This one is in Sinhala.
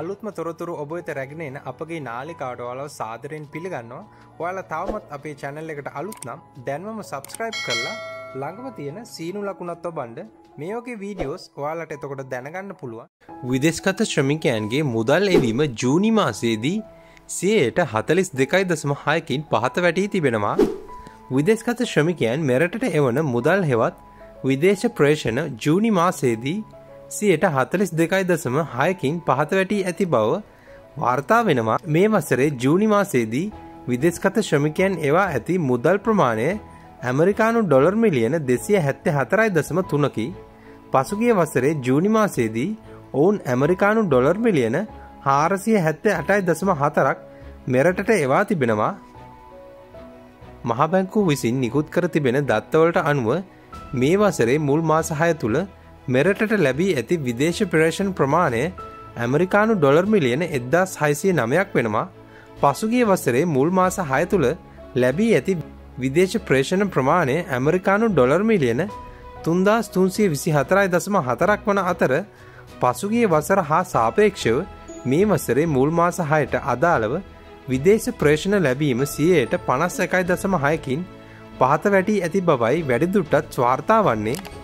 අලුත්ම තොරතුරු ඔබ වෙත රැගෙනෙන අපගේ නාලිකාවට ඔයාලව සාදරයෙන් පිළිගන්නවා. ඔයාලා තවමත් අපේ channel එකට අලුත් නම් දැන්වම subscribe කරලා ළඟම තියෙන සීනු ලකුණත් ඔබන්න මේ වගේ වීඩියෝස් ඔයාලට එතකොට දැනගන්න පුළුවන්. විදේශගත ශ්‍රමිකයන්ගේ මුදල් එවීම ජූනි මාසයේදී සියයට හතලිස් දෙකයි දසම හයකින් පහත වැටී තිබෙනවා. විදේශගත ශ්‍රමිකයන් මෙරටට එවන මුදල් හෙවත් විදේශ ප්‍රේෂණ ජූනි මාසයේදී සියට හතලිස් දෙකයි දසම හයකින් පහත වැටී ඇති බව වාර්තා වෙනවා. මේ වසරේ ජූනි මාසයේදී විදෙස්කත ශ්‍රමිකයන් එවා ඇති මුදල් ප්‍රමාණය ඇමරිකානු ඩොලර් මිලියන දෙසිය හැත්තේ හතරයි දසම තුනකි. පසුගිය වසරේ ජූනි මාසයේදී ඔවුන් ඇමරිකානු ඩොලර් මිලියන හාරසිය හැත්තේ අටයි දසම හතරක් මෙරටට එවා තිබෙනවා. මහබැංකු විසින් නිකුත් කර තිබෙන දත්තවලට අනුව මේ වසරේ මුල් මාසහය තුළ මෙරටට ලැබී ඇති විදේශ ප්‍රේෂන් ප්‍රමාණය ඇමරිකානු ඩොලර් මිලියන එද්දාස් හයිසිය නමයක් වෙනවා. පසුගිය වසරේ මුල් මාස හය තුළ ලැබී ඇති විදේශ ප්‍රේෂණ ප්‍රමාණය ඇමරිකානු ඩොලර් මිලියන තුන්දාස් තුන්සිය විසි හතරයි දසම හතරක් වන අතර පසුගිය වසර හා සාපේක්ෂව මේ වසරේ මුල් මාස හයට අදාළව විදේශ ප්‍රේෂණ ලැබීම සියයට පනස් එකයි දසම හයකින් පහත වැටී ඇති බවයි වැඩිදුට්ටත් ස්වාර්තා වන්නේ.